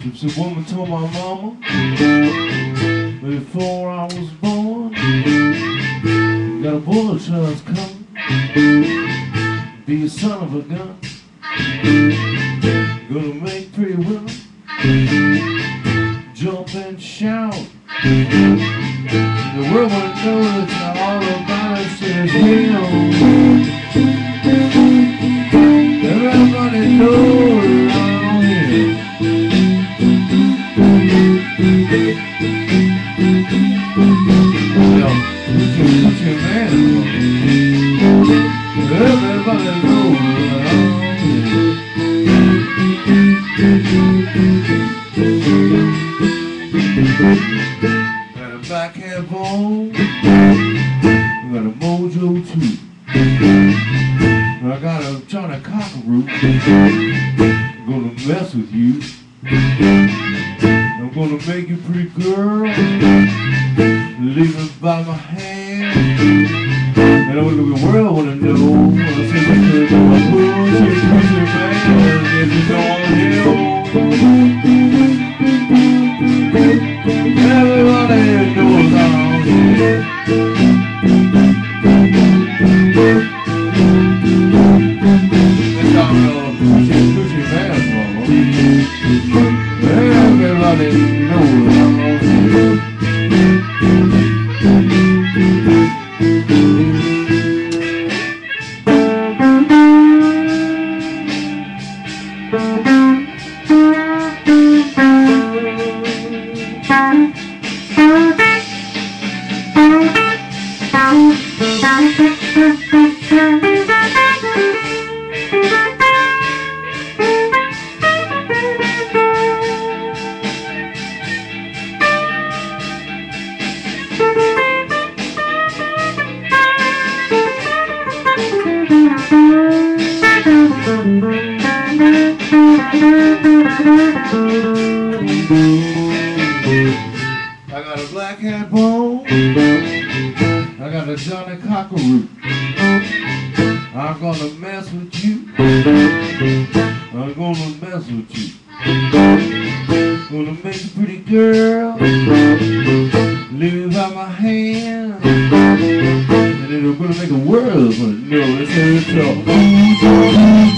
Gypsy woman told my mama before I was born, got a bullet chance coming, be a son of a gun, gonna make pretty women jump and shout. The world won't know that all about us is real. Got a bone. Got a mojo too. I got a Johnny Conqueroo. Gonna mess with you. I'm gonna make you pretty girl. Leave it by my hand. And I want the world wanna know. Wanna see what you're doing. Pussy, pussy, man. If you don't heal. Everybody knows I'm here. I got a black hat bone. I got a Johnny Conqueroo. I'm gonna mess with you. I'm gonna mess with you. Gonna make a pretty girl. It by my hand. And I'm gonna make a world gonna know it's a talk.